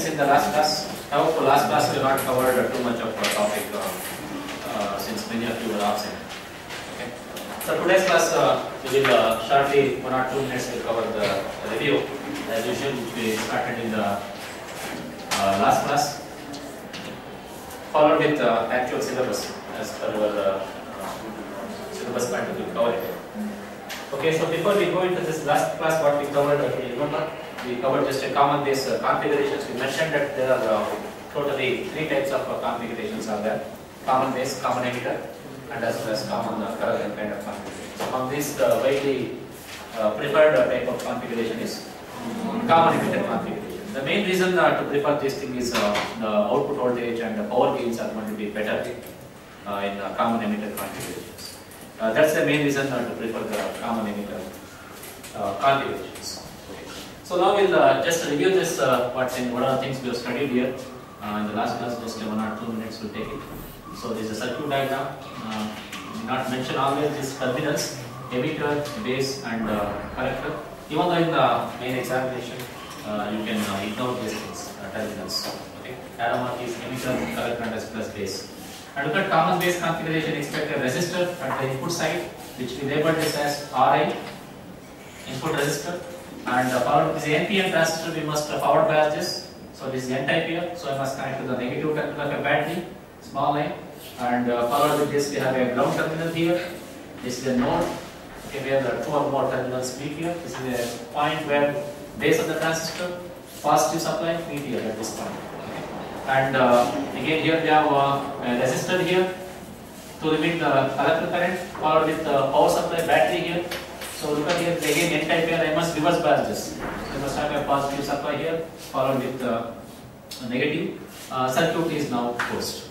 questions in the last class? I hope last class we have not covered uh, too much of a topic uh, uh, since many of you were absent. Okay. So today's class uh, we will shortly one or two minutes will cover the, the review as usual which we started in the last class. Followed with actual syllabus as per our uh, syllabus point of view cover it. Okay, so before we go into this last class, what we covered, you remember, we covered just a common base uh, configurations. We mentioned that there are uh, totally three types of uh, configurations are there. Common base, common emitter, and as well as common uh, and kind of configuration. Among these, the widely uh, preferred uh, type of configuration is common emitter configuration. The main reason uh, to prefer this thing is uh, the output voltage and the power gains are going to be better uh, in uh, common emitter configurations. Uh, that's the main reason uh, to prefer the common emitter uh, configurations. So now we'll uh, just review this, uh, what's in, what are the things we have studied here. Uh, in the last class, just one or two minutes we'll take it. So this is a circuit diagram. Uh, not mention always these terminals, emitter, base and uh, collector. Even though in the main examination, uh, you can uh, ignore these things, uh, terminals. Okay. Arrow mark is emitter, collector and plus base. And look at common base configuration, expect a resistor at the input side, which we labeled this as RI, input resistor. And followed this NPN transistor, we must uh, forward bias this. So this is N type here, so I must connect to the negative terminal of a battery, small line. And uh, followed with this, we have a ground terminal here. This is a node. Okay, we have the two or more terminals meet here. This is a point where base of the transistor, positive supply meet here at this point. And uh, again here we have uh, a resistor here to limit the collector current, followed with the power supply battery here. So look at here, again N type here, I must reverse bias this. I must have a positive supply here, followed with uh, negative. Uh, circuit is now closed.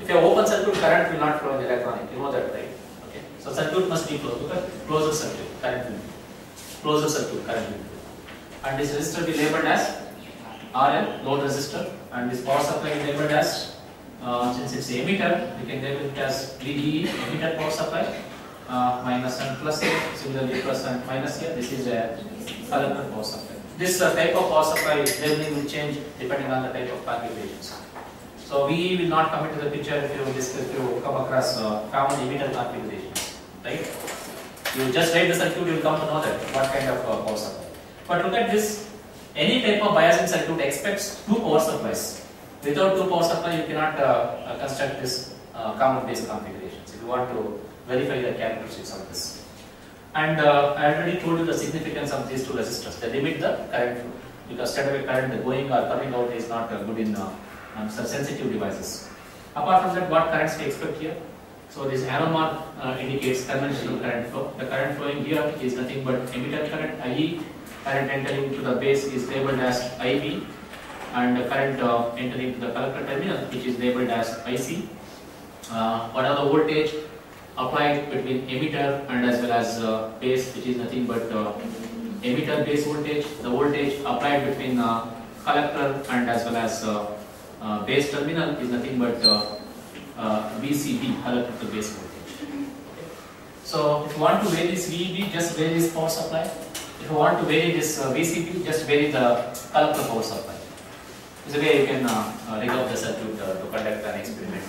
If you have open circuit, current will not flow in the electronic. You know that, right? Okay. So circuit must be closed. Look at closed circuit, current will. Closed circuit, current will. And this resistor will be labeled as RL, load resistor, and this power supply is labeled as, uh, since it's emitter, we can label it as VDE, emitter power supply, uh, minus and plus here, similarly plus and minus here, this is a collector power supply. This uh, type of power supply labeling will change depending on the type of configurations. So we will not come into the picture if you if you come across uh, common emitter configurations, right? You just write the circuit, you will come to know that what kind of uh, power supply. But look at this, any type of biasing circuit expects two power supplies. Without two power supply, you cannot uh, construct this uh, common base configurations. If you want to verify the characteristics of this. And uh, I already told you the significance of these two resistors. They limit the current flow because straightaway current going or coming out is not uh, good in uh, um, sensitive devices. Apart from that, what currents we expect here? So this arrow mark uh, indicates conventional current flow. The current flowing here is nothing but emitter current IE. Current entering to the base is labeled as IB, and the current uh, entering to the collector terminal, which is labeled as IC. Uh, what are the voltage applied between emitter and as well as uh, base, which is nothing but uh, emitter base voltage. The voltage applied between uh, collector and as well as uh, uh, base terminal is nothing but uh, VCB, collector to base voltage. So if you want to vary this VEB, just vary this power supply. If you want to vary this VCB, just vary the collector power supply. This way you can rig up the circuit to conduct an experiment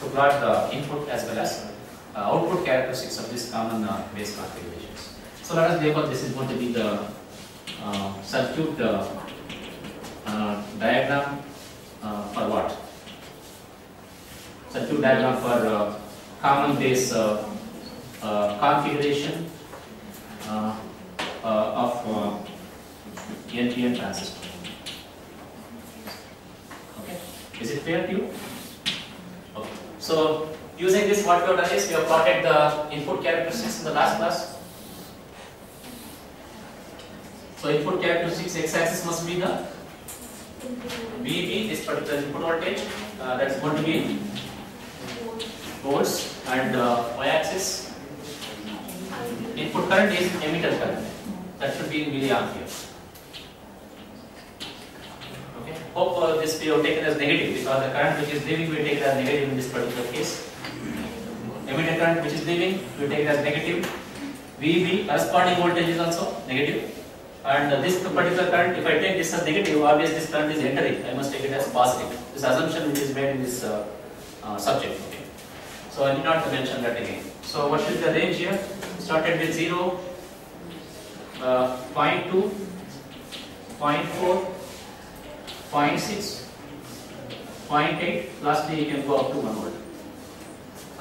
to plot the input as well as output characteristics of this common uh, base configurations. So let us label this is going to be the uh, circuit uh, uh, diagram uh, for what? Circuit diagram for uh, common base uh, uh, configuration uh, uh, of uh, NPN transistor. Okay, is it clear to you? Okay, so using this, what we have done is we have plotted the input characteristics in the last class. So input characteristics x-axis must be the VB, this particular input voltage, uh, that's going to be volts, and uh, y-axis input current is emitter current. That should be in milliampere. Okay. Hope uh, this we have taken as negative because the current which is leaving we take as negative in this particular case. Emitter current which is leaving we take it as negative. VB corresponding voltage is also negative. And uh, this particular current, if I take this as negative, obviously this current is entering. I must take it as positive. This assumption which is made in this uh, uh, subject. Okay. So I need not mention that again. So what is the range here? Started with 0, uh, 0.2, 0.4, 0.6, 0.8. Lastly, you can go up to 1 volt.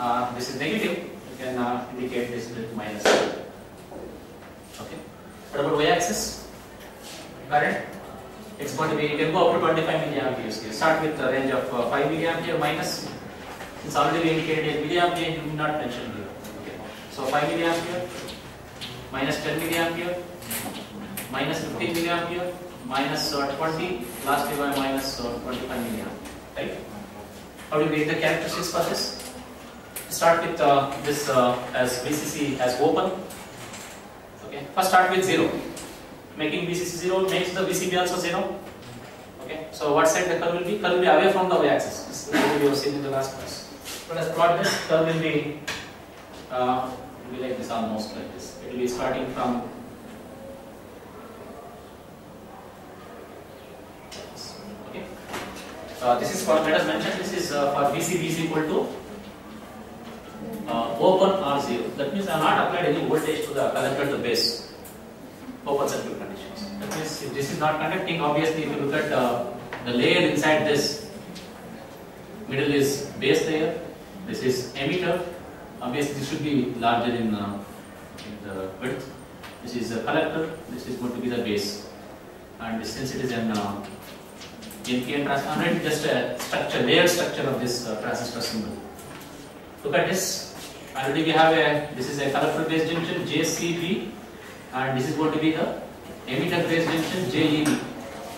Uh, this is negative. You can uh, indicate this with minus. Okay. What about y-axis? Current. It's going to be, you can go up to 25 milliamperes. You start with a range of uh, 5 milliampere minus. It's already indicated a milliampere, you did not mention here. Okay. So 5 milliampere, minus 10 milliampere, minus 15 milliampere, minus uh, 20, lastly by minus uh, 25 milliampere. Right? How do we get the characteristics for this? Start with uh, this uh, as VCC as open. Okay. First start with 0. Making VCC 0 makes the VCB also 0. Okay. So what side the curve will be? Curve will be away from the y-axis. This is what we have seen in the last class. Let us plot this. Curve will be, uh, will be like this almost like this. It will be starting from okay. Uh, this is for let us mention this is uh, for VCB is equal to open or zero. That means I have not applied any voltage to the collector to base open circuit conditions. That means if this is not conducting, obviously if you look at uh, the layer inside this, middle is base layer, this is emitter, obviously this should be larger in, uh, in the width. This is a collector, this is going to be the base. And since it is an uh, NPN transistor, just a structure, layer structure of this uh, transistor symbol. Look at this. Already we have a, this is a collector based junction JCB and this is going to be the emitter based junction JEB.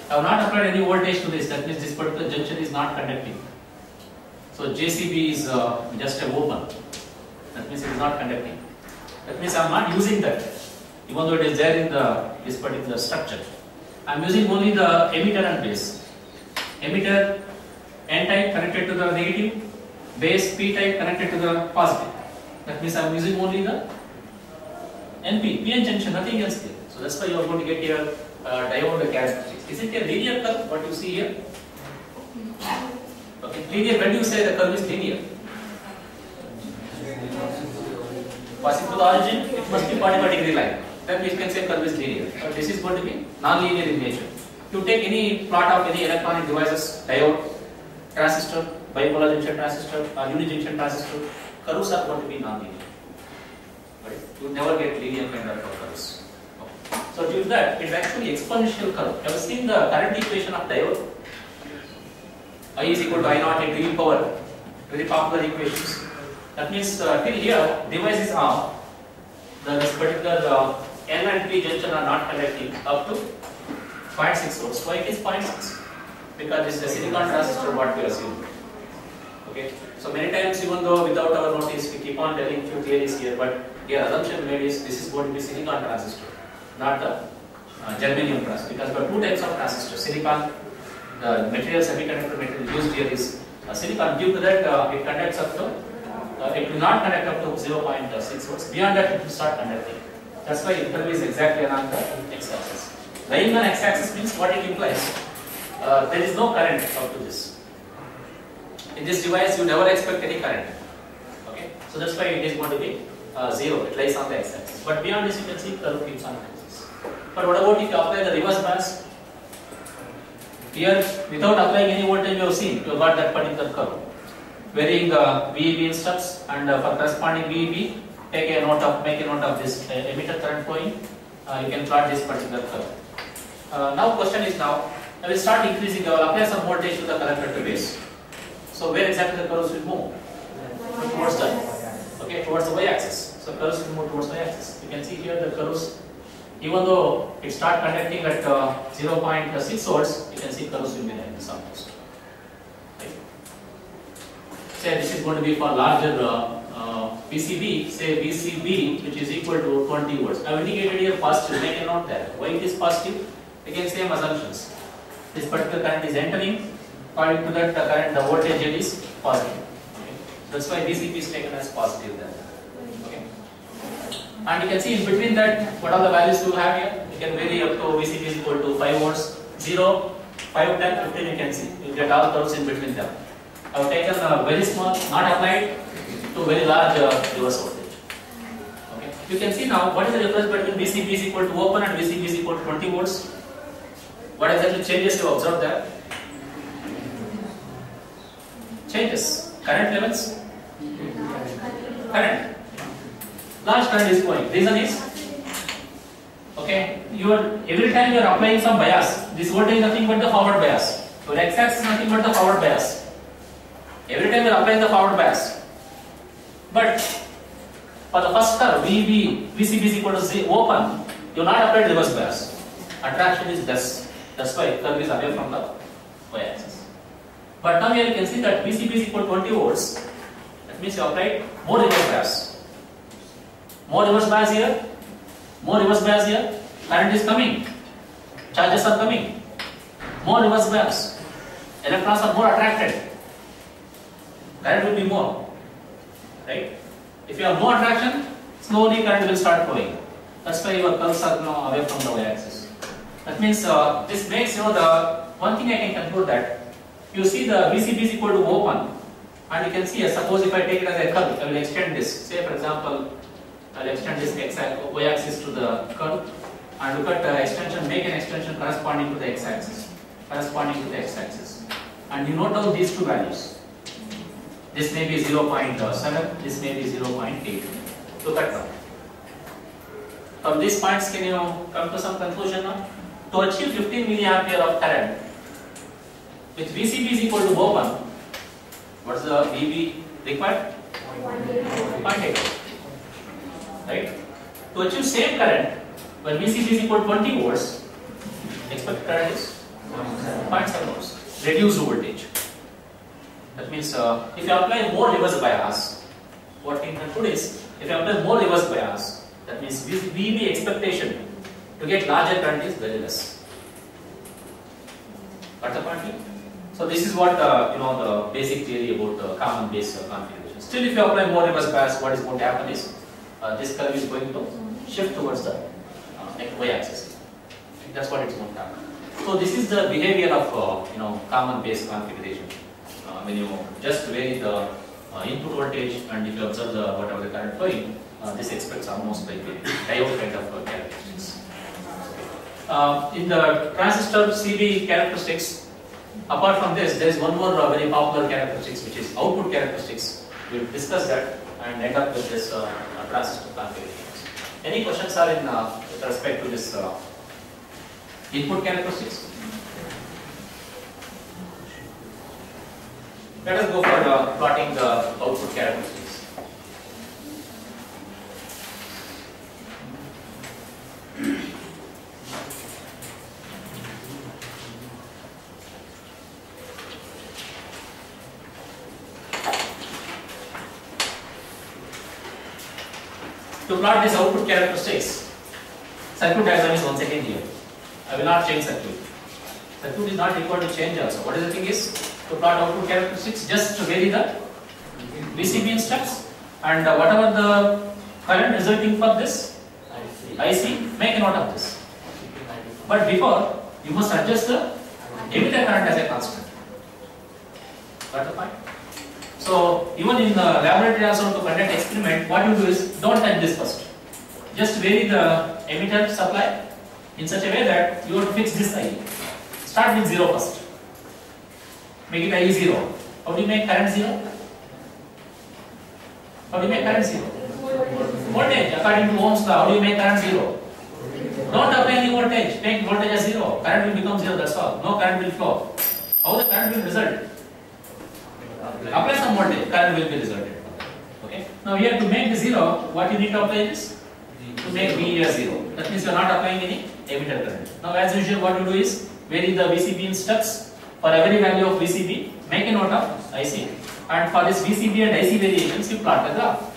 I have not applied any voltage to this, that means this particular junction is not conducting. So JCB is uh, just a open, that means it is not conducting. That means I am not using that, even though it is there in the this particular structure. I am using only the emitter and base. Emitter N type connected to the negative, base P type connected to the positive. That means I am using only the NP, PN junction, nothing else here. So that's why you are going to get your uh, diode characteristics. Is it a linear curve, what you see here? Okay, linear, when you say the curve is linear? Passing to the origin, it must be 45 degree line. Then we can say curve is linear. But this is going to be non-linear in nature. You take any plot of any electronic devices, diode, transistor, bipolar junction transistor, or unijunction transistor, curves are going to be non-linear. Right? You never get linear kind of curves. So due to that, it's actually exponential curve. Have you seen the current equation of diode? I is equal to I naught into e power. Very popular equations. That means uh, till here, device is on. The this particular uh, N and P junction are not connecting up to 0.6 volts. Why it is 0.6? Because this is a silicon transistor what we assume. Okay. So many times even though without our notice we keep on telling few theories here, but here assumption made is this is going to be silicon transistor, not the uh, germanium transistor. Because there are two types of transistor, silicon, the material semiconductor material used here is uh, silicon. Due to that uh, it conducts up to, uh, it will not conduct up to 0.6 volts. Beyond that it will start conducting. That's why curve is exactly along the x-axis. Lying on x-axis means what it implies. Uh, there is no current up to this. In this device, you never expect any current. Okay, so that's why it is going to be uh, zero. It lies on the x-axis. But beyond this, you can see curve keeps on axis. But what about if you apply the reverse bias? Here, without applying any voltage, you have seen you have got that particular curve. Varying the VEB instructs, and uh, for corresponding VEB, take a note of make a note of this uh, emitter current flowing. Uh, you can plot this particular curve. Uh, now, question is now. I will start increasing. I will apply some voltage to the collector to base. So where exactly the curves will move? Towards the okay towards the y-axis. So curves will move towards the y-axis. You can see here the curves. Even though it start conducting at uh, 0.6 volts, you can see curves will be like this almost. Right? Say this is going to be for larger uh, uh, VCB. Say VCB, which is equal to 20 volts. I have indicated here positive. Make a note there. Why it is positive? Again, same assumptions. This particular current is entering according to that the current the voltage is positive. Okay. That's why VCB is taken as positive there. Okay. And you can see in between that what are the values you have here. You can vary up to VCB is equal to 5 volts, 0, 5, 10, 15 you can see. You get all curves in between them. I have taken a very small, not applied to very large uh, reverse voltage. Okay. You can see now what is the difference between VCB is equal to open and VCB is equal to 20 volts. What exactly changes you observe there? Changes. Current levels? Current. Large current is going. Reason is okay. You are every time you are applying some bias. This voltage is nothing but the forward bias. Your x-axis is nothing but the forward bias. Every time you are applying the forward bias. But for the first curve, VB, VCB is equal to Z open, you are not applied reverse bias. Attraction is less. That's why curve is away from the y-axis. But now here you can see that VCB is equal to 20 volts. That means you applied more reverse bias. More reverse bias here, more reverse bias here, current is coming, charges are coming, more reverse bias, electrons are more attracted, current will be more, right? If you have more attraction, slowly current will start flowing. That's why your curves are now away from the y-axis. That means uh, this makes you know the one thing I can conclude that you see the VCB is equal to open, and you can see uh, suppose if I take it as a curve, I will extend this. Say for example, I'll extend this x y-axis to the curve and look at the extension, make an extension corresponding to the x-axis, corresponding to the x-axis. And you note down these two values. This may be 0.7, this may be 0.8. Look at them. From these points, can you come to some conclusion now? To achieve 15 milliampere of current, with VCB is equal to open, what's the VB required? 0.8 right? To achieve same current, when VCB is equal to 20 volts, expected current is 0.7 volts, reduced voltage. That means uh, if you apply more reverse bias, what we can conclude is, if you apply more reverse bias, that means VB expectation to get larger current is very less. Got the point? So this is what uh, you know the basic theory about uh, common base configuration. Still, if you apply more reverse bias, what is going to happen is uh, this curve is going to shift towards the uh, y-axis. That's what it's going to happen. So this is the behavior of uh, you know common base configuration. Uh, when you just vary the input voltage and if you observe the whatever the current flowing, this expects almost like a diode kind of characteristics. In the transistor CB characteristics, apart from this, there is one more uh, very popular characteristics which is output characteristics. We'll discuss that and end up with this uh, transistor configurations. Any questions are in uh, with respect to this uh, input characteristics? Let us go for uh, plotting the output characteristics. To plot this output characteristics, circuit diagram is once again here. I will not change circuit. Circuit is not required to change also. What is the thing is to plot output characteristics just to vary the VCB steps and uh, whatever the current resulting from this IC, make a note of this. But before, you must adjust the emitter current as a constant. Got the point? So even in the laboratory also to conduct experiment, what you do is don't touch this first. Just vary the emitter supply in such a way that you have to fix this IE. Start with zero first. Make it IE zero. How do you make current zero? How do you make current zero? Voltage according to Ohm's law. How do you make current zero? Don't apply any voltage. Make voltage as zero. Current will become zero. That's all. No current will flow. How the current will result? Apply some voltage, current will be resulted. Okay. Now here to make the zero, what you need to apply is to make V as zero. That means you are not applying any emitter current. Now as usual, what you do is vary the VCB in steps. For every value of VCB, make a note of IC. And for this VCB and IC variations, you plot the graph.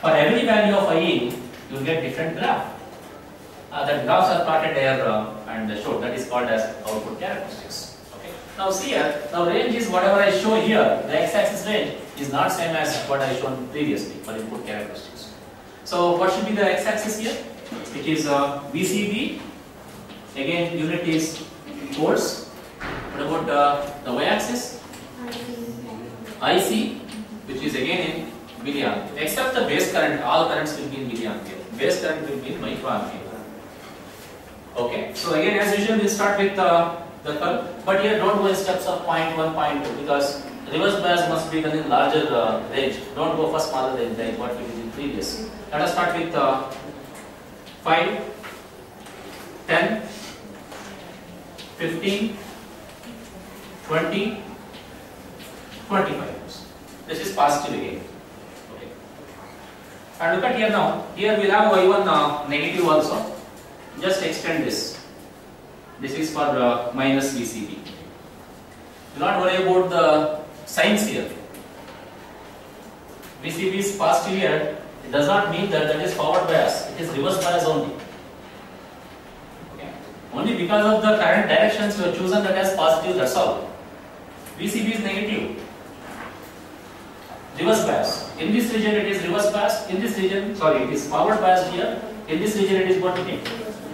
For every value of IE, you will get different graph. Uh, the graphs are plotted uh, and showed. That is called as output characteristics. Now see here, now range is whatever I show here, the x-axis range is not same as what I shown previously for input characteristics. So what should be the x-axis here? It is uh, VCB. Again, unit is volts. What about uh, the y-axis? IC, which is again in milliampere. Except the base current, all currents will be in milliampere. Base current will be in microampere. Okay. So again, as usual, we'll start with uh, the curve. But here, don't go in steps of 0.1, 0.2 because reverse bias must be done in larger uh, range. Don't go for smaller range like what we did in previous. Let us start with uh, 5, 10, 15, 20, 25. This is positive again. Okay. And look at here now. Here we'll have y1 uh, negative also. Just extend this. This is for uh, minus VCB. Do not worry about the signs here. VCB is positive here. It does not mean that that is forward bias. It is reverse bias only. Okay. Only because of the current directions we have chosen that as positive. That's all. VCB is negative. Reverse bias. In this region it is reverse bias. In this region, sorry, it is forward bias here. In this region it is what to be?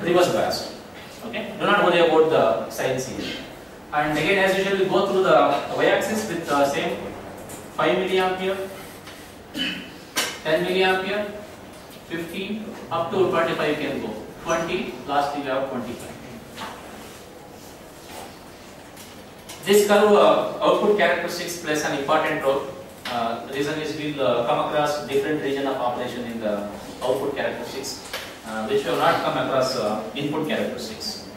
Reverse bias. Okay. Do not worry about the signs here. And again, as usual, we go through the y-axis with the same 5 milliampere, 10 milliampere, 15, up to 25 can go. 20, last we have 25. This curve uh, output characteristics plays an important role. Uh, the reason is we'll uh, come across different region of operation in the output characteristics, uh, which we have not come across uh, input characteristics.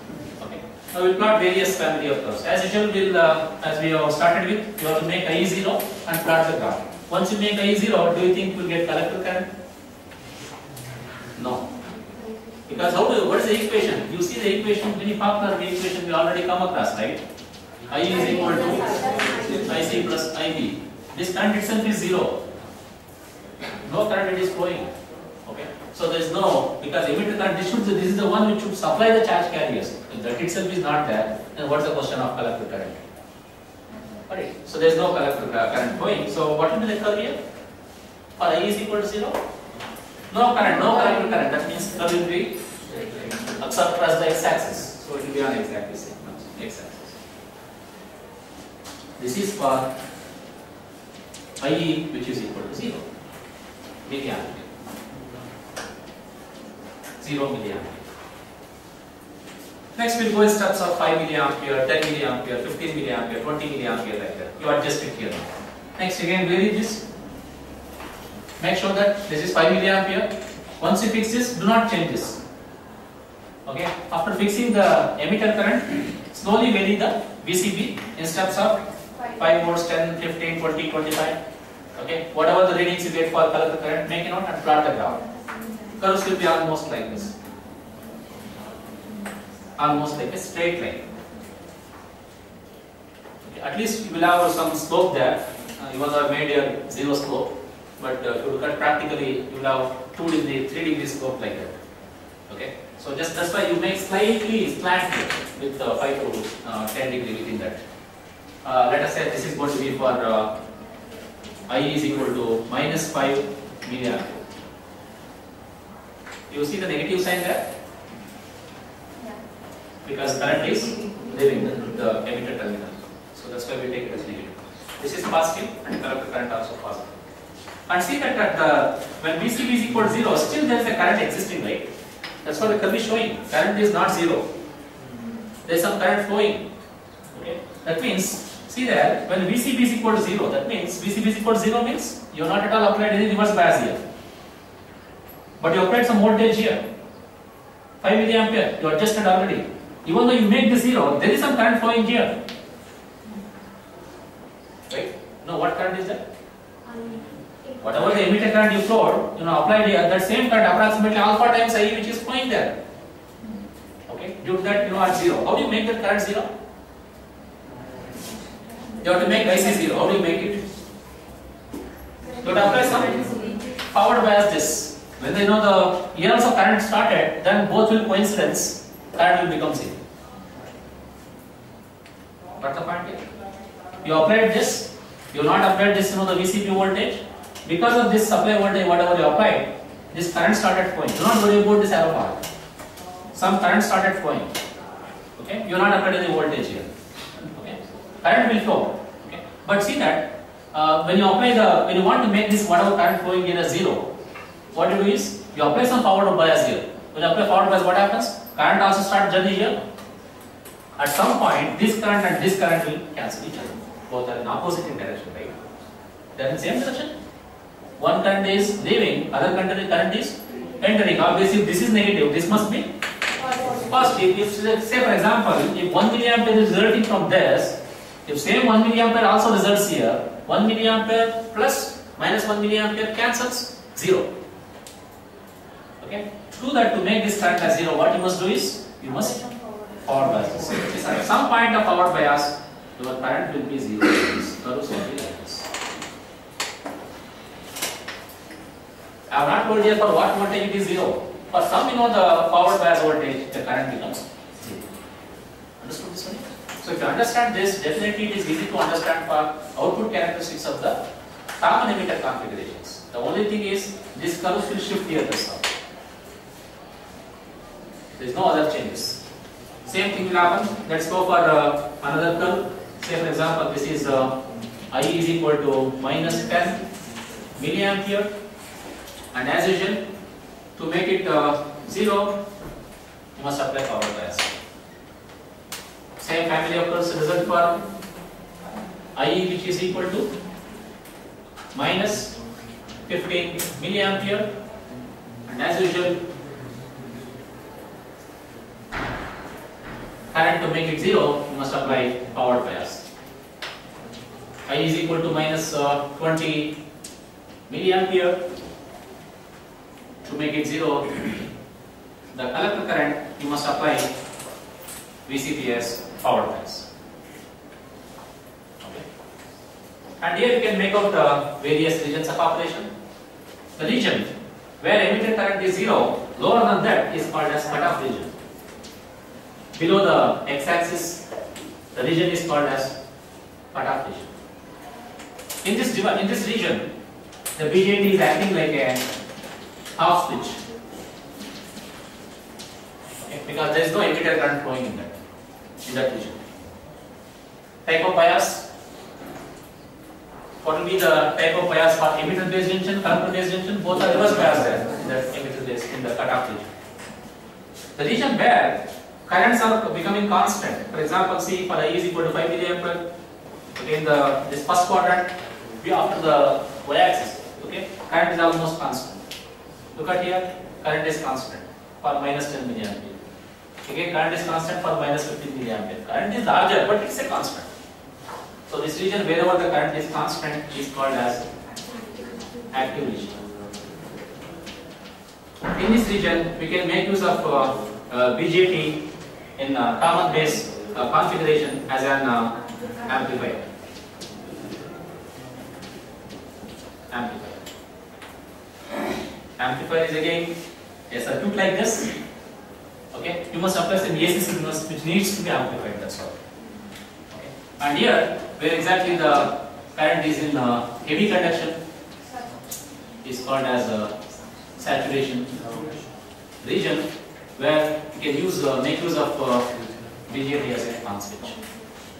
Okay. Now we'll plot various family of curves. As usual, we'll, uh, as we have started with, you have to make I0 and plot the graph. Once you make I0, do you think we'll get collector current? No. Because how do, you, what is the equation? You see the equation, very popular equation we already come across, right? I is equal to IC plus IB. This current itself is zero. No current is flowing. Okay. So there is no, because emitter current, this, this is the one which should supply the charge carriers. If that itself is not there, then what's the question of collector current? Alright. So there is no collector current going. So what will be the curve here? For I is equal to zero? No current, no collector current. That means curve will be except the x-axis. So it will be on exactly same x-axis. This is for IE which is equal to 0 milliampere. 0 milliampere. Next we'll go in steps of 5 milliampere, 10 milliampere, 15 milliampere, 20 milliampere like that. You adjust it here. Next again vary this. Make sure that this is 5 milliampere. Once you fix this, do not change this. Okay. After fixing the emitter current, slowly vary the VCB in steps of 5 volts, 10, 15, 20, 25. Okay, whatever the readings you get for collector current, make a note and plot the graph. Curves will be almost like this. Almost like a straight line. Okay, at least you will have some slope there. Uh, though I made a zero slope, but uh, if you look at practically, you will have 2 degree, 3 degree slope like that. Okay, so just that's why you make slightly slant with uh, 5 to uh, 10 degree within that. Uh, let us say this is going to be for uh, I is equal to minus 5 milliampere. You see the negative sign there? Because current is leaving the, the emitter terminal. So that's why we take it as negative. This is positive and collector current also positive. And see that at the, when VCB is equal to 0, still there is a current existing, right? That's what the curve is showing. Current is not 0. There is some current flowing. Okay? That means See there, when VCB is equal to 0, that means VCB is equal to 0 means you are not at all applied any reverse bias here. But you applied some voltage here. 5 milliampere, you adjusted already. Even though you make the 0, there is some current flowing here. Right? No, what current is that? Whatever the emitter current you flowed, you know, applied here, that same current approximately alpha times I which is flowing there. Okay? Due to that, you know, at 0. How do you make that current 0? You have to make IC 0. How do you make it? You have to apply some forward bias this. When they know the years of current started, then both will coincidence, current will become 0. What the point here? You applied this, you not applied this, you know, the VCB voltage. Because of this supply voltage, whatever you applied, this current started flowing. Do not worry about this arrow part. Some current started flowing. Okay, you are not affected the voltage here. Okay, current will flow. Okay, but see that uh, when you apply the when you want to make this whatever current flowing here a zero, what you do is you apply some forward bias here. When you apply forward bias, what happens? Current also start journey here. At some point, this current and this current will cancel each other. Both are in opposite direction, right? They are in same direction. One current is leaving, other current is entering. Obviously, if this is negative, this must be positive. If say for example, if 1 milliampere is resulting from this, if same 1 milliampere also results here, 1 milliampere plus minus 1 milliampere cancels zero. Okay. To do that, to make this current as zero, what you must do is you must forward bias. So at some point of forward bias, your current will be zero. This will be like. I have not told you for what voltage it is zero. For some, you know, the forward bias voltage, the current becomes zero. Understood this one? So if you understand this, definitely it is easy to understand for output characteristics of the common emitter configurations. The only thing is this curve will shift here this all. There is no other changes. Same thing will happen. Let's go for uh, another curve. Say for example, this is uh, I is equal to minus 10 milliampere and as usual to make it uh, 0 you must apply power bias. Same family of curves result for I which is equal to minus 15 milliampere and as usual current to make it 0 you must apply power bias. I is equal to minus uh, 20 milliampere to make it 0 the collector current you must apply VCPS power bias. Okay. And here you can make out the various regions of operation. The region where emitted current is 0 lower than that is called as cutoff region. Below the x-axis the region is called as cutoff region. In this, in this region, the BJT is acting like a half switch. Okay, because there is no emitter current flowing in that, in that region. Type of bias. What will be the type of bias for emitter based junction, collector based junction? Both are reverse bias there in the emitter based in the cutoff region. The region where currents are becoming constant. For example, see for I is equal to 5 milliampere. Okay, in the this first quadrant, we after the y-axis. Okay, current is almost constant. Look at here, current is constant for minus 10 milliampere. Again, current is constant for minus 15 milliampere. Current is larger, but it's a constant. So this region, wherever the current is constant, is called as active region. In this region, we can make use of uh, uh, BJT in uh, common base uh, configuration as an uh, amplifier. Amplifier. Amplifier is again a circuit like this. Okay, you must apply some AC signals which needs to be amplified. That's all. Okay, and here where exactly the current is in uh, heavy conduction is called as a saturation region where you can use uh, make use of uh, BJT as a on switch.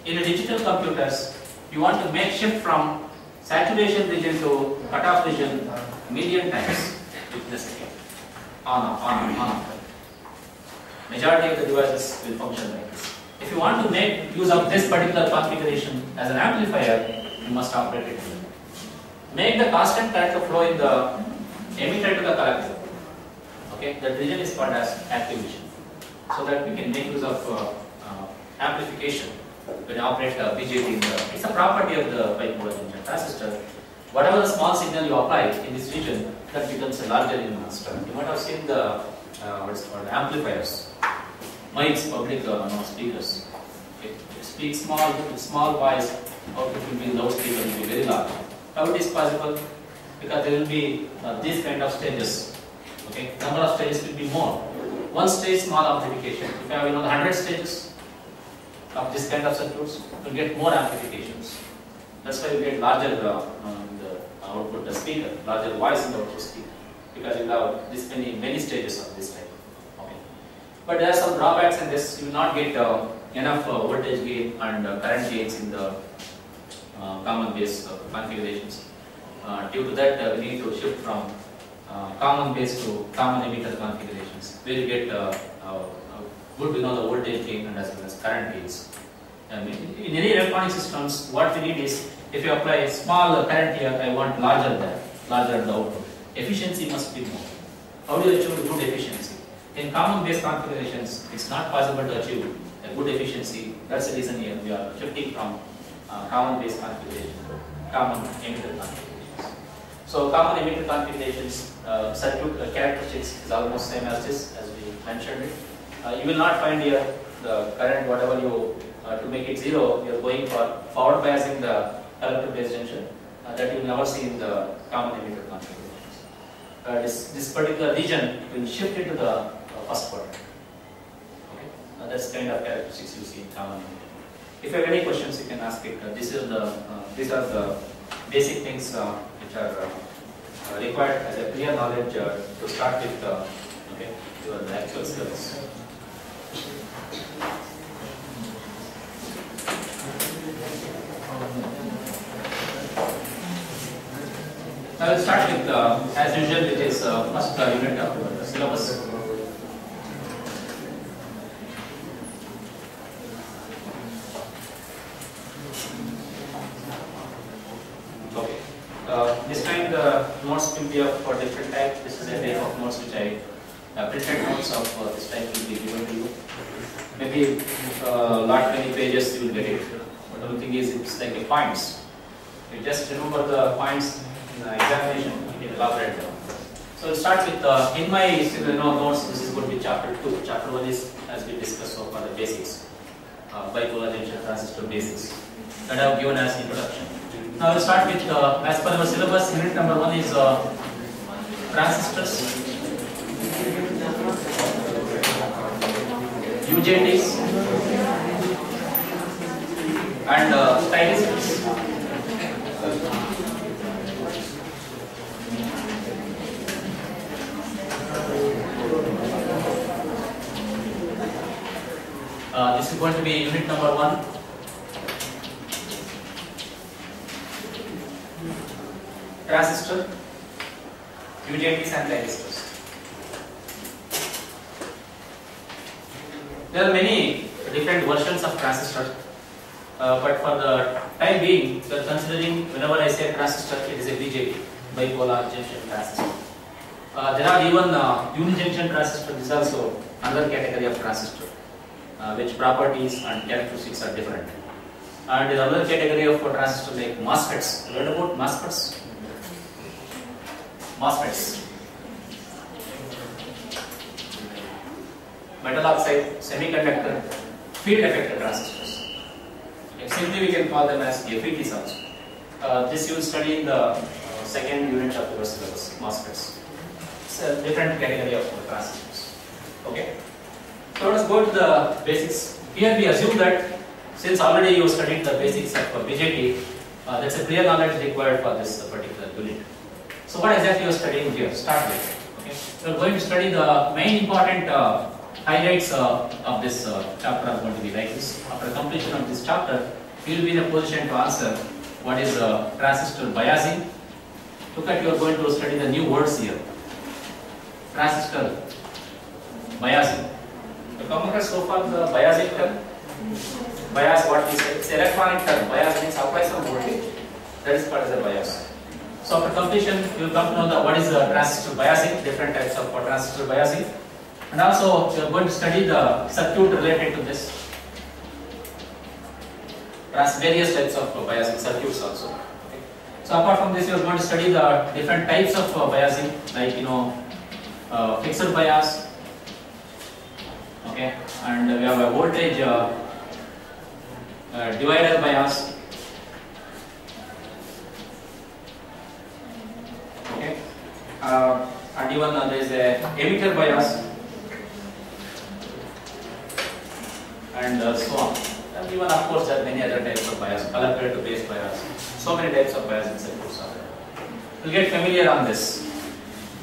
In a digital computers, you want to make shift from saturation region to cutoff region million times with this again. On on on off. Majority of the devices will function like this. If you want to make use of this particular configuration as an amplifier, you must operate it. Make the constant current flow in the emitter to the collector. Okay, that region is called as active region. So that we can make use of uh, uh, amplification when operate uh, BJT in the, it's a property of the bipolar junction transistor. Whatever the small signal you apply in this region, that becomes a larger in master. You might have seen the, uh, what's it called, amplifiers, mics, public uh, speakers. Okay. You speak small, small voice, output will be loudspeaker will be very large. How it is possible? Because there will be uh, these kind of stages. Okay, number of stages will be more. One stage small amplification. If you have you know the hundred stages of this kind of circuits, you get more amplifications. That's why you get larger uh, uh, the output the speaker, larger voice in the output speaker. because you have this many many stages of this type. Okay. But there are some drawbacks in this. You will not get uh, enough uh, voltage gain and uh, current gains in the uh, common base uh, configurations. Due to that, we need to shift from common base to common emitter configurations, where you get uh, uh, uh, good, you know, the voltage gain and as well as current gains. In any electronic systems, what we need is if you apply a small current here, I want larger than larger the output. Efficiency must be more. How do you achieve good efficiency? In common base configurations, it's not possible to achieve a good efficiency. That's the reason here we are shifting from uh, common base configuration to common emitter configurations. So common emitter configurations, uh, circuit uh, characteristics is almost same as this, as we mentioned it. Uh, you will not find here the current whatever you uh, to make it zero, you are going for forward biasing the collector base junction uh, that you will never see in the common emitter configurations. Uh, this, this particular region will shift into the first quadrant. Okay, that's kind of characteristics you see in common emitter. If you have any questions, you can ask it. This is the these are the basic things which are uh, uh, required as a clear knowledge uh, to start with. Okay, your actual skills. I will start with, uh, as usual, it is first unit of syllabus. Okay. Uh, this time the of for different type. This is a type of notes which I uh, printed notes of uh, this type will be given to you. Maybe uh, lot many pages you will get it. But the only thing is it's like a points. You just remember the points in the examination, you can elaborate them. So we'll start with, uh, in my you know, notes, this is going to be chapter 2. Chapter 1 is, as we discussed so far, the basics. Uh, bipolar junction transistor basics. That I have given as introduction. Now we'll start with, uh, as per our syllabus, unit number 1 is uh, transistors. UJTs and uh, thyristors. Uh, this is going to be unit number one. Transistor, UJTs and thyristors. There are many different versions of transistor, uh, but for the time being, we are considering whenever I say transistor, it is a BJT, bipolar junction transistor. Uh, there are even uh, unijunction transistor. Is also another category of transistor uh, which properties and characteristics are different. And the other category of transistor like MOSFETs. Learn about MOSFETs? MOSFETs. Metal oxide, semiconductor, field effector transistors. Simply we can call them as FETs also. Uh, this you will study in the uh, second unit of your syllabus, MOSFETs. It's a different category of transistors. Okay. So let us go to the basics. Here we assume that since already you studied the basics of BJT, uh, that's a clear knowledge required for this particular unit. So what exactly you are studying here? Start with. Okay. We are going to study the main important uh, highlights uh, of this uh, chapter are going to be like this. After completion of this chapter, you will be in a position to answer what is uh, transistor biasing. Look at you are going to study the new words here. Transistor biasing. You come across so far the biasing term? Bias, what we say, it's electronic term. Bias means apply some voltage. That is part of the bias. So after completion, you will come to know the, what is the transistor biasing, different types of transistor biasing. And also, you are going to study the circuit related to this. Various types of biasing circuits also. So apart from this, you are going to study the different types of biasing, like you know, uh, fixed bias, okay and we have a voltage uh, uh, divider bias okay? Uh, and even there is a emitter bias and uh, so on. And even of course there are many other types of bias to base bias. So many types of bias in circuits are there. We'll get familiar on this.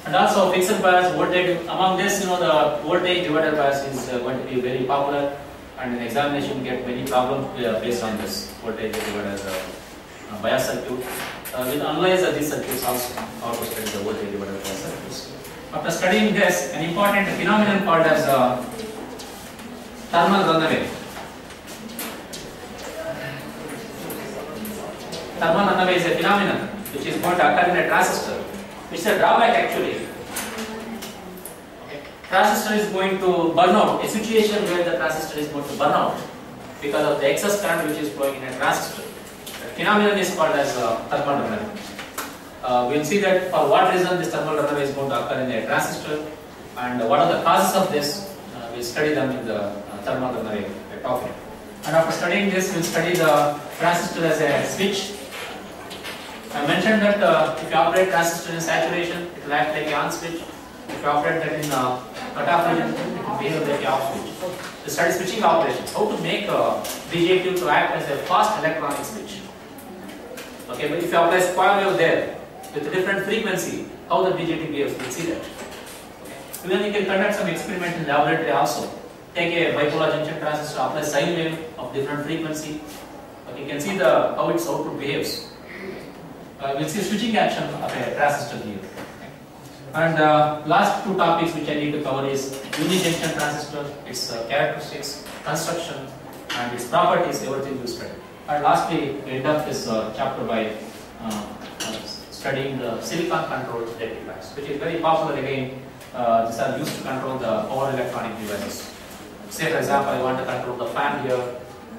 And also fixed bias voltage, among this, you know, the voltage divider bias is uh, going to be very popular. And in examination get many problems uh, based on this voltage divider uh, bias circuit. Uh, we'll analyze these circuits also, how to study the voltage divider bias circuits. After studying this, an important phenomenon called as uh, thermal runaway. Thermal runaway is a phenomenon which is going to occur in a transistor. It's a drawback actually. Transistor is going to burn out, a situation where the transistor is going to burn out because of the excess current which is flowing in a transistor. Phenomenon is called as uh, thermal runaway. Uh, we'll see that for what reason this thermal runaway is going to occur in a transistor and what are the causes of this. Uh, we'll study them in the uh, thermal runaway topic. And after studying this, we'll study the transistor as a switch I mentioned that uh, if you operate transistor in saturation, it will act like a on switch. If you operate that in uh, cutoff region, it will behave like a off switch. To study switching operations, how to make uh, BJT to act as a fast electronic switch. Okay, but if you apply square wave there with a different frequency, how the BJT behaves, we'll see that. Okay. Even you can conduct some experiment in laboratory also. Take a bipolar junction transistor, apply sine wave of different frequency. Okay, you can see the how its output behaves uh, we'll see switching action of a transistor here. And uh, last two topics which I need to cover is unijunction transistor, its uh, characteristics, construction, and its properties, everything study. And lastly, we end up this uh, chapter by uh, uh, studying the silicon controlled rectifiers, which is very popular again. Uh, these are used to control the power electronic devices. Say for example, I want to control the fan here,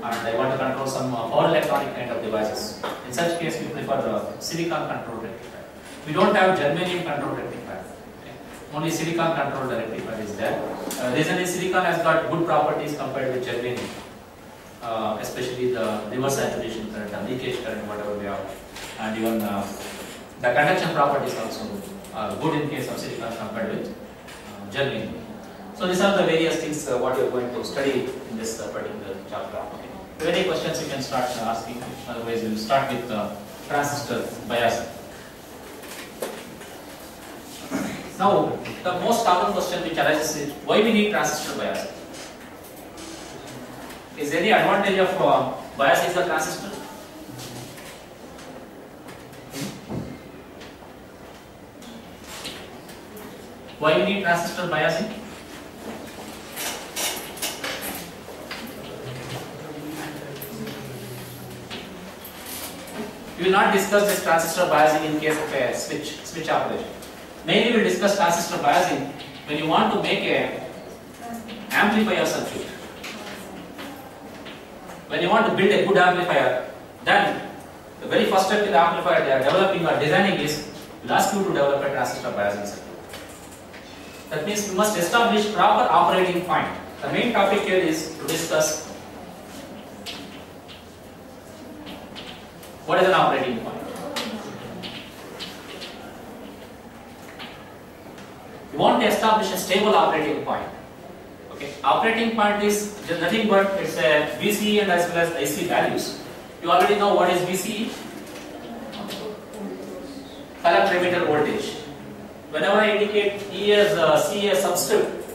and I want to control some uh, power electronic kind of devices. In such case, we prefer the silicon controlled rectifier. We don't have germanium controlled rectifier. Okay. Only silicon controlled rectifier is there. Uh, reason is silicon has got good properties compared with germanium, uh, especially the reverse saturation current, the leakage current, whatever they are, and even uh, the conduction properties also are good in case of silicon compared with uh, germanium. So these are the various things uh, what you are going to study in this uh, particular chapter. Okay. If any questions, you can start uh, asking. Otherwise, we will start with uh, transistor bias. Now, the most common question which arises is why we need transistor bias? Is there any advantage of uh, biasing the transistor? Why we need transistor biasing? We will not discuss this transistor biasing in case of a switch switch operation. Mainly we will discuss transistor biasing when you want to make a amplifier circuit. When you want to build a good amplifier, then the very first step in the amplifier they are developing or designing is will ask you to develop a transistor biasing circuit. That means you must establish proper operating point. The main topic here is to discuss What is an operating point? You want to establish a stable operating point. Operating point is just nothing but it's a VCE and as well as IC values. You already know what is VCE? Collector emitter voltage. Whenever I indicate E as uh, C as subscript,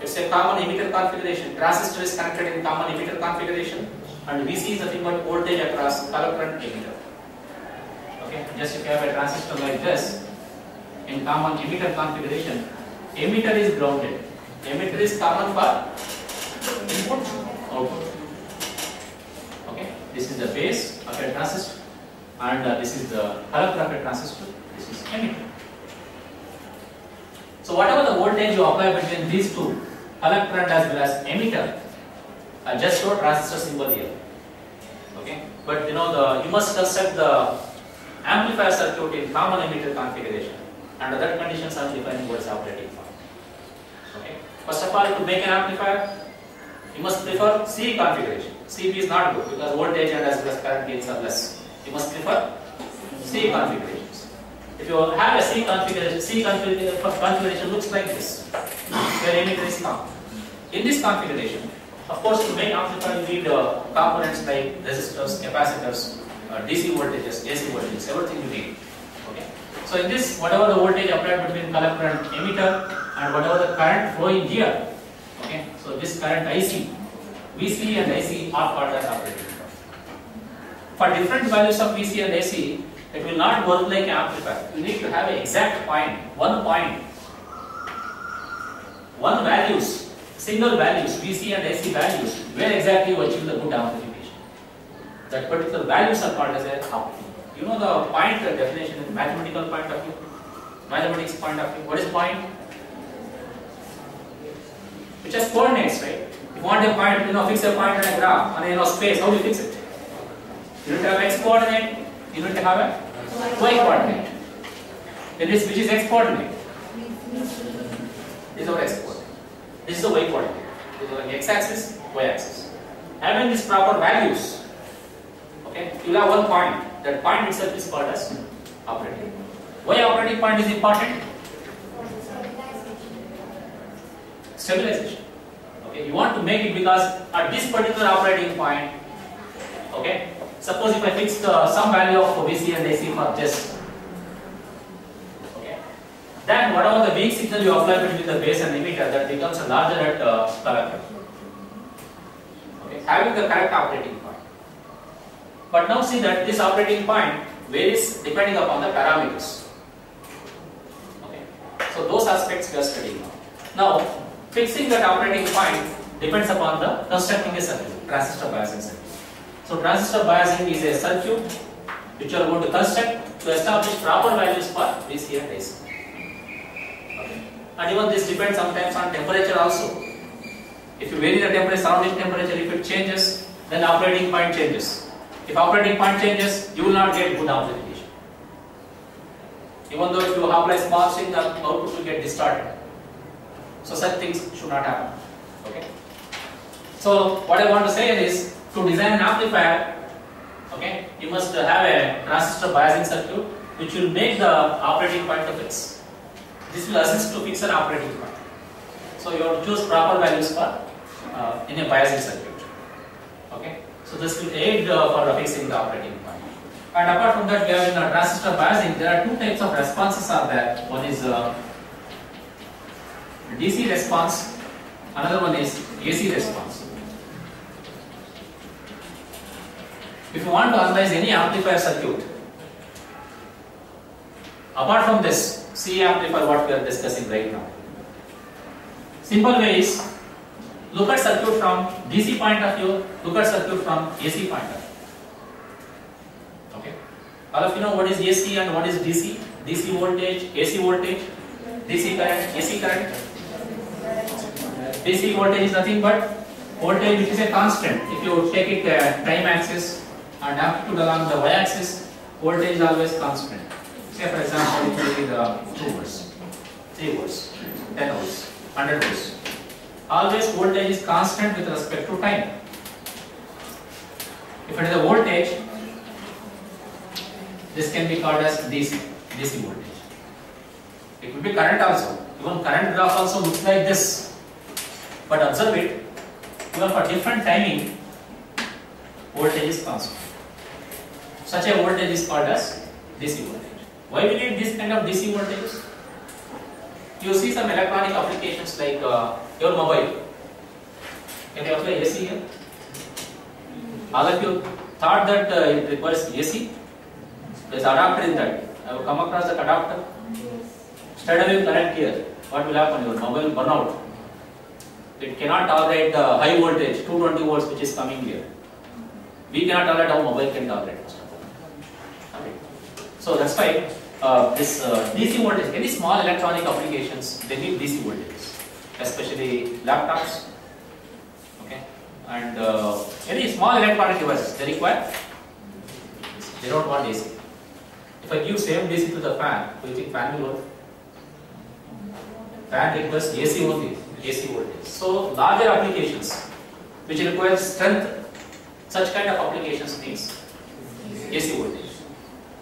it's a common emitter configuration. Transistor is connected in common emitter configuration and VC is nothing but voltage across collector and emitter. Okay, just if you have a transistor like this in common emitter configuration, emitter is grounded. Emitter is common for input output. Okay, this is the base of a transistor and uh, this is the collector of a transistor. This is emitter. So whatever the voltage you apply between these two, collector and as well as emitter, I just show transistor symbol here. Okay, but you know the you must construct the amplifier circuit in common emitter configuration. Under that conditions, I am defining what is operating point. Okay, first of all, to make an amplifier, you must prefer CE configuration. CB is not good because voltage and as well as current gains are less. You must prefer CE configurations. If you have a CE configuration, CE configuration, configuration looks like this, where emitter is common. In this configuration, of course, to make amplifier, you need uh, components like resistors, capacitors, uh, DC voltages, AC voltages, everything you need. Okay. So in this, whatever the voltage applied between collector and emitter, and whatever the current flowing here, okay. So this current IC, VC and IC are called as operating. For different values of VC and IC, it will not work like amplifier. You need to have an exact point, one point, one values, single values, VC and IC values, where exactly you achieve the good amplification. That particular values are called as a point. You know the point definition in mathematical point of view, mathematics point of view. What is point? Which has coordinates, right? You want a point, you know, fix a point on a graph on a you know, space, how do you fix it? You need to have x coordinate, you need to have a y coordinate. Then this which is x coordinate? This is our x coordinate. This is the y coordinate. This is the x axis, y axis. Having these proper values, okay, you will have one point. That point itself is called as operating. Why operating point is important? Stabilization. Okay, you want to make it because at this particular operating point, okay, suppose if I fix the, some value of VC and IC for this, okay, then whatever the weak signal you apply between the base and emitter, that becomes a larger at uh, collector. Okay, having the correct operating point. But now see that this operating point varies depending upon the parameters. Okay, so those aspects we are studying now. Now, fixing that operating point depends upon the constructing a circuit, transistor biasing circuit. So transistor biasing is a circuit which you are going to construct to establish proper values for VC and IC. Okay. And even this depends sometimes on temperature also. If you vary the temperature, surrounding temperature, if it changes, then operating point changes. If operating point changes, you will not get good amplification. Even though if you apply small the output will get distorted. So such things should not happen. Okay. So what I want to say is to design an amplifier, okay, you must have a transistor biasing circuit which will make the operating point to fix. This will assist to fix an operating point. So you have to choose proper values for uh, in a biasing circuit. Okay. So this will aid uh, for fixing the operating point. And apart from that, we have in a transistor biasing, there are two types of responses are there. One is uh, DC response, another one is AC response. If you want to analyze any amplifier circuit, apart from this C amplifier what we are discussing right now, simple way is look at circuit from DC point of view, look at circuit from AC point of view. Okay. All of you know what is AC and what is DC? DC voltage, AC voltage, DC current, AC current. DC voltage is nothing but voltage which is a constant. If you take it uh, time axis and amplitude along the y axis, voltage is always constant. Say for example, if it is the 2 volts, 3 volts, 10 volts, 100 volts. Always voltage is constant with respect to time. If it is a voltage, this can be called as DC, DC voltage. It will be current also. Even current graph also looks like this. But observe it, even for different timing, voltage is constant. Such a voltage is called as DC voltage. Why we need this kind of DC voltages? You see some electronic applications like uh, your mobile. Can you apply AC here? All of you thought that uh, it requires AC? There's adapter in that. I Have come across that adapter? Straight away connect here. What will happen? Your mobile will burn out. It cannot tolerate the high voltage, 220 volts, which is coming here. We cannot tolerate how mobile can tolerate. Okay. So that's why uh, this uh, DC voltage, any small electronic applications, they need DC voltages, especially laptops, okay, and uh, any small electronic devices, they require. They don't want AC. If I give same DC to the fan, do you think fan will work? Fan requires AC only, AC voltage. So larger applications, which require strength, such kind of applications needs AC voltage.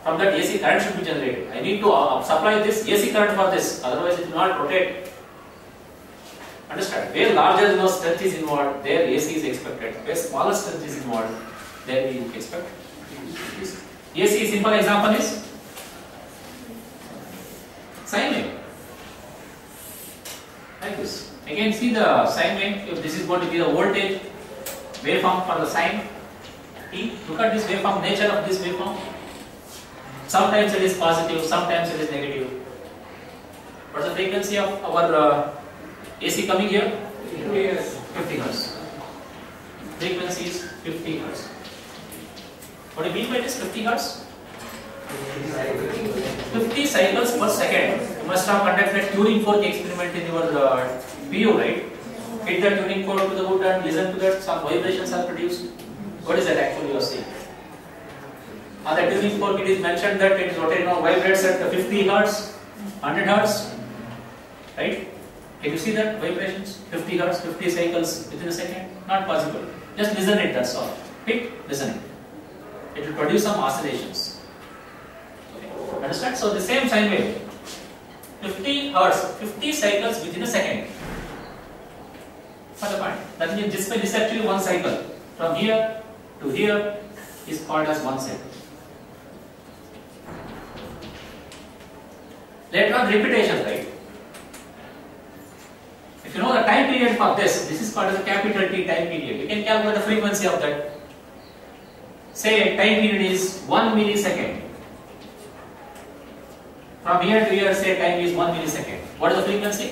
From that AC current should be generated. I need to uh, supply this AC current for this, otherwise it will not rotate. Understand? Where larger you know, strength is involved, there AC is expected. Where smaller strength is involved, there we expect AC. AC simple example is Sine wave. Like this. Again, see the sine wave. If this is going to be the voltage waveform for the sine t, look at this waveform, nature of this waveform. Sometimes it is positive, sometimes it is negative. What's the frequency of our uh, AC coming here? 50 hertz. Frequency is 50 hertz. What do you mean by this 50 hertz? 50 cycles per second. You must have conducted tuning fork experiment in your uh, right? Hit the tuning fork to the wood and listen to that, some vibrations are produced. What is that actually you are saying? On the tuning fork, it is mentioned that it is rotating or vibrates at 50 hertz, 100 hertz, right? Can you see that vibrations? 50 hertz, 50 cycles within a second? Not possible. Just listen it, that's all. Hit, listen it. It will produce some oscillations. Understand? So the same sine wave, 50 hertz, 50 cycles within a second. What's the point? That means this is actually one cycle. From here to here is called as one cycle. Later on repetition, right? If you know the time period for this, this is called as a capital T time period. You can calculate the frequency of that. Say time period is 1 millisecond. From here to here, say time is 1 millisecond. What is the frequency?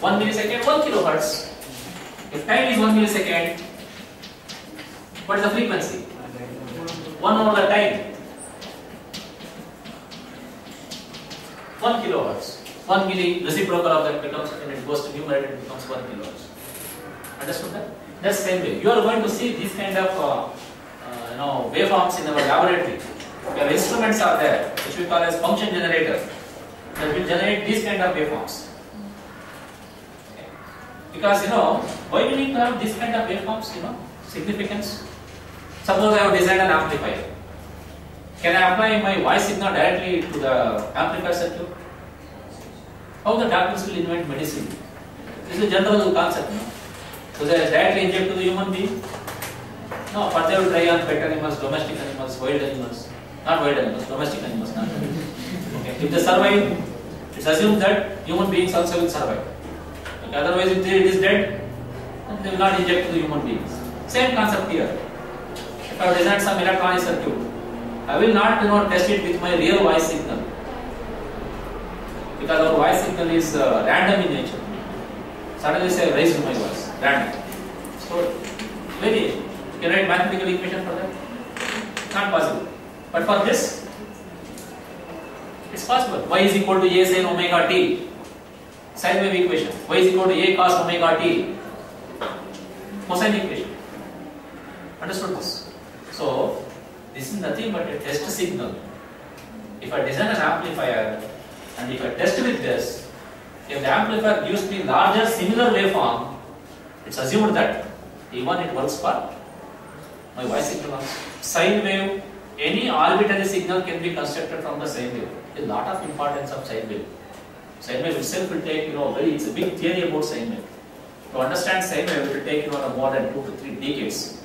1 millisecond, 1 kilohertz. If time is 1 millisecond, what is the frequency? 1 over the time. 1 kilohertz. 1 milli reciprocal of that becomes, when it goes to numerator, it becomes 1 kilohertz. Understood that? That's same way. You are going to see these kind of uh, uh, you know waveforms in our laboratory. Your instruments are there, which we call as function generator, that will generate these kind of waveforms. Okay. Because you know, why do we need to have this kind of waveforms? You know, significance. Suppose I have designed an amplifier. Can I apply my voice signal directly to the amplifier circuit? How the doctors will invent medicine? This is a general concept. No? So they directly inject to the human being? No, but they will try on pet animals, domestic animals, wild animals. Not wild animals, domestic animals. Not okay. If they survive, it's assumed that human beings also will survive. Okay. Otherwise, if it is dead, they will not inject to the human beings. Same concept here. If I have designed some electronic circuit, I will not you know, test it with my real voice signal. Because our voice signal is uh, random in nature. Suddenly say, raise my voice, random. So, variation. You can write mathematical equation for that? Not possible. But for this, it's possible. y is equal to a sin omega t. Sine wave equation. y is equal to a cos omega t. Cosine equation. Understood this? So, this is nothing but a test signal. If I design an amplifier and if I test with this, if the amplifier gives me larger similar waveform, it's assumed that even it works for my y signal also. Sine wave, any arbitrary signal can be constructed from the sine wave. A lot of importance of sine wave. Sine wave itself will take, you know, very, it's a big theory about sine wave. To understand sine wave, it will take, you know, more than two to three decades.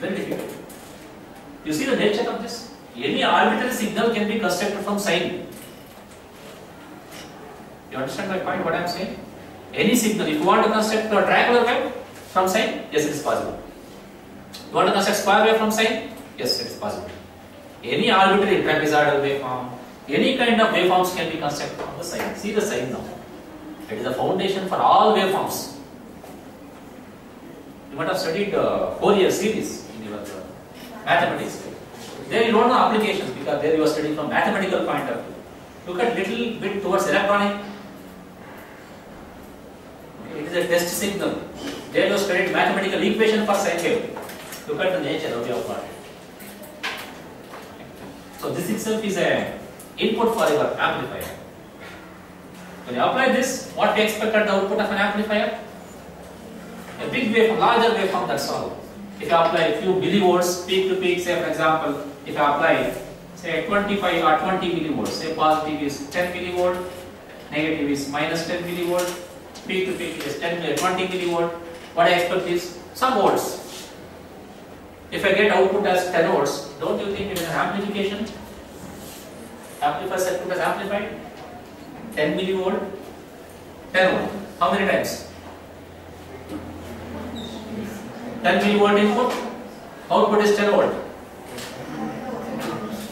Very difficult. You see the nature of this? Any arbitrary signal can be constructed from sine. You understand my point, what I am saying? Any signal, if you want to construct a triangular wave from sine, yes, it is possible. You want to construct a square wave from sine? Yes, it is possible. Any arbitrary trapezoidal waveform, any kind of waveforms can be constructed from the sine. See the sine now. It is the foundation for all waveforms. You might have studied uh, Fourier series in your uh, mathematics. There you don't know applications because there you are studying from mathematical point of view. Look at little bit towards electronic. It is a test signal. There you studied mathematical equation for sine wave. Look at the nature of your part. So this itself is a input for your amplifier. When you apply this, what we expect at the output of an amplifier? A big waveform, larger waveform, that's all. If you apply a few millivolts peak to peak, say for example, if I apply say 25 or 20 millivolts, say positive is 10 millivolt, negative is minus 10 millivolt, peak to peak is 10, uh, 20 millivolt, what I expect is some volts. If I get output as 10 volts, don't you think it is an amplification? Amplifier circuit is amplified. 10 millivolt, 10 volt. How many times? 10 millivolt input, output is 10 volt.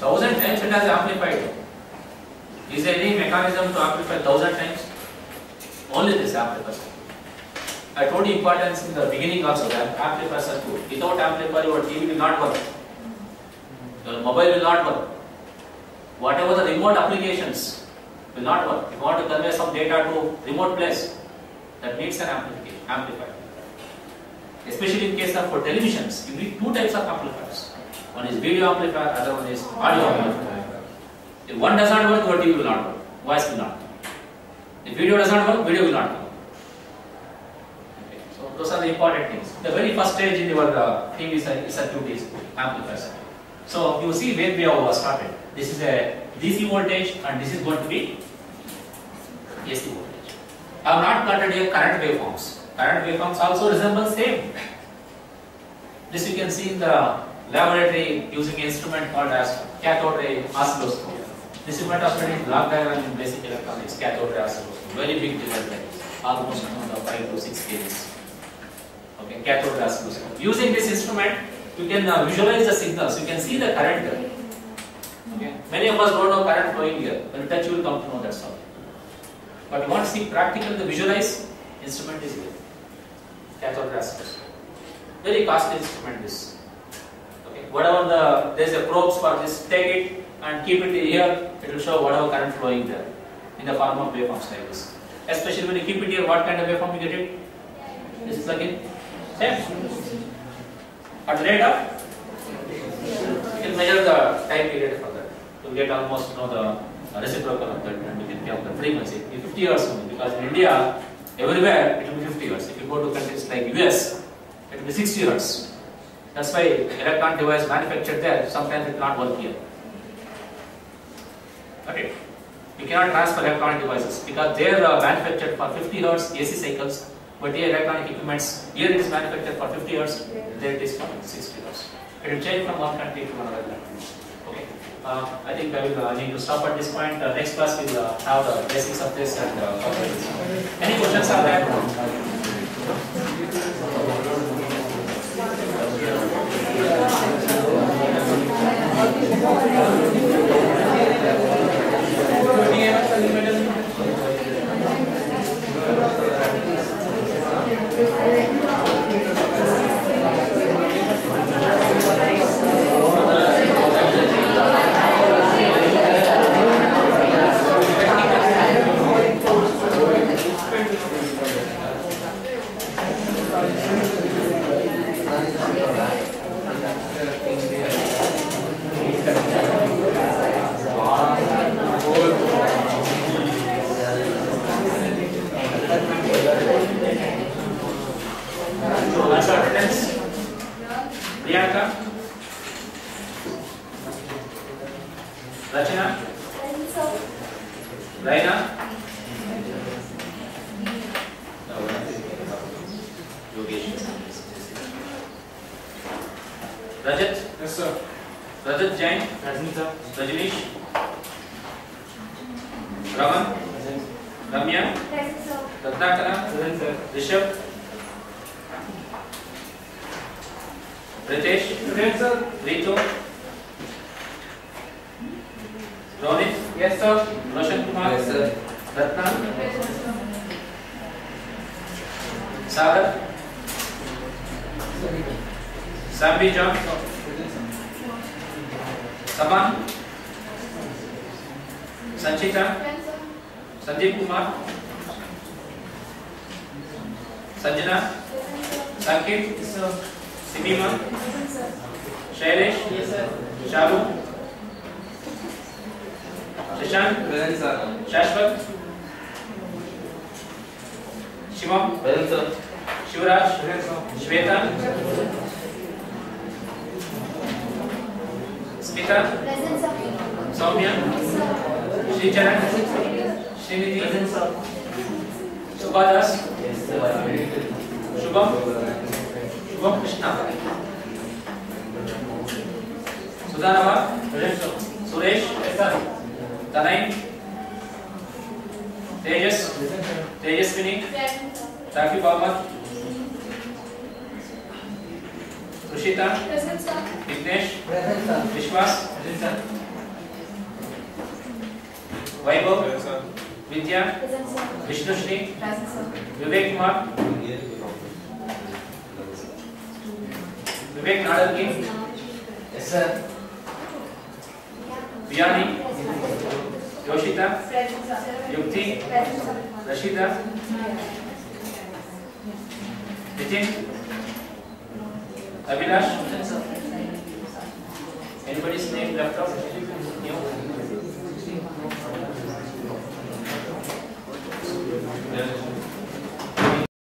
1000 times it has amplified. Is there any mechanism to amplify 1000 times? Only this amplifier. I told you importance in the beginning also that amplifier circuit. Without amplifier your TV will not work. Your mobile will not work. Whatever the remote applications will not work. If you want to convey some data to remote place, that needs an amplifier. Especially in case of for televisions, you need two types of amplifiers. One is video amplifier, other one is audio amplifier. If one does not work, your TV will not work, voice will not work. If video does not work, video will not work. Those are the important things. The very first stage in your uh, TV cir- circuit is amplifier circuit. So you see where we have started. This is a DC voltage and this is going to be AC voltage. I have not plotted here current waveforms. Current waveforms also resemble same. This you can see in the laboratory using instrument called as cathode ray oscilloscope. This is what operating block diagram in basic electronics, cathode ray oscilloscope. Very big device, almost around the 5 to 6 kgs. Okay, cathode oscilloscope. Using this instrument, you can uh, visualize the signals. You can see the current. Okay. Many of us don't know current flowing here. When you touch, you will come to know that's all. But to see practical, the visualize instrument is here. Cathode oscilloscope. Very costly instrument this. Okay. Whatever the there is a probes for this, take it and keep it here. It will show whatever current flowing there in the form of waveforms like this. Especially when you keep it here, what kind of waveform you get it? This plug-in. Same. At the rate of you can measure the time period for that. You get almost you know the reciprocal of that and you can count the frequency. In 50 years only because in India, everywhere it will be 50 years. If you go to countries like US, it will be 60 years. That's why electron device manufactured there, sometimes it will not work here. Okay. You cannot transfer electronic devices because they are uh, manufactured for 50 hertz AC cycles, but here electronic equipments, here it is manufactured for 50 years, there it is for 60 years. It will change from one country to another country. Okay. Uh, I think I will uh, need to stop at this point. Uh, next class will uh, have the basics of this and uh. Any questions there? Answer ma'am Sanjeev Kumar Sanjana Saket सिमीमा Shailesh Shahrukh Shashank Shashwat Shivam Shivraj Shweta Smita Saumya Shri चरण श्रीनिधि सुबा दास शुभम शुभम कृष्णा सुधा नवा सुरेश तनय तेजस तेजस्विनी राखी बामत Rushita. Present, sir. Vignesh. Present, sir. Vishwas. Present, sir. वैभव विद्या विष्णुश्री विवेक कुमार विवेक नाडलगी पियानी Yoshita Yukti Rashida Nitin Abhilash anybody's name laptop out? Yes.